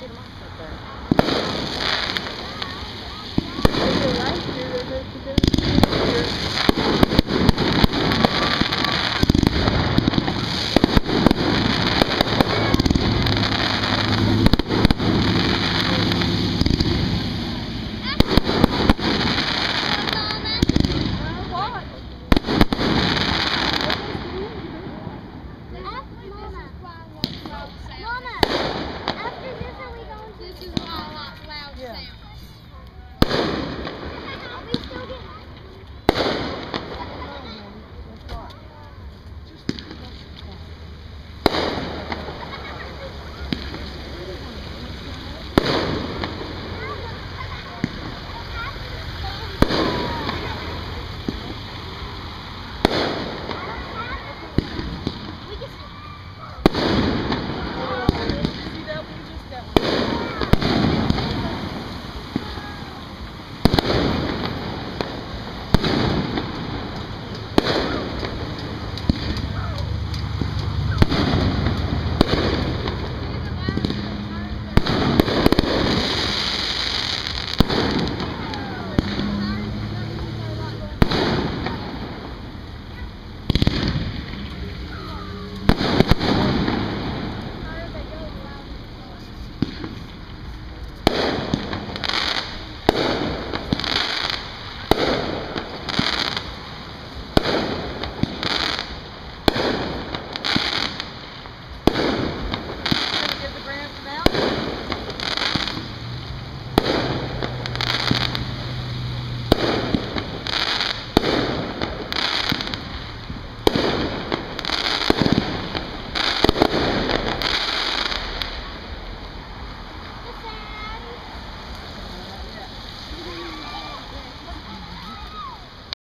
Mama! This is a lot louder. Yeah.